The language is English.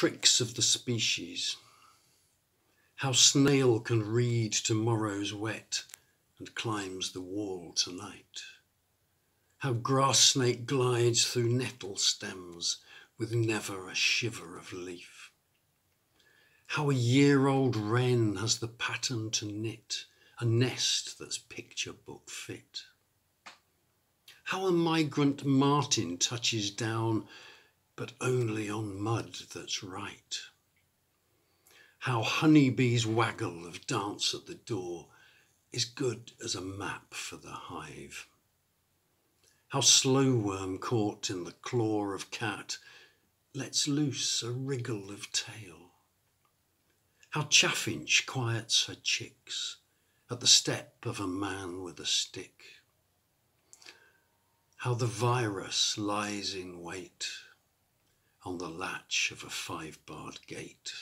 Tricks of the species. How snail can read tomorrow's wet and climbs the wall tonight. How grass snake glides through nettle stems with never a shiver of leaf. How a year old wren has the pattern to knit a nest that's picture book fit. How a migrant martin touches down but only on mud that's right. How honeybees waggle of dance at the door is good as a map for the hive. How slow worm caught in the claw of cat lets loose a wriggle of tail. How chaffinch quiets her chicks at the step of a man with a stick. How the virus lies in wait on the latch of a five barred gate.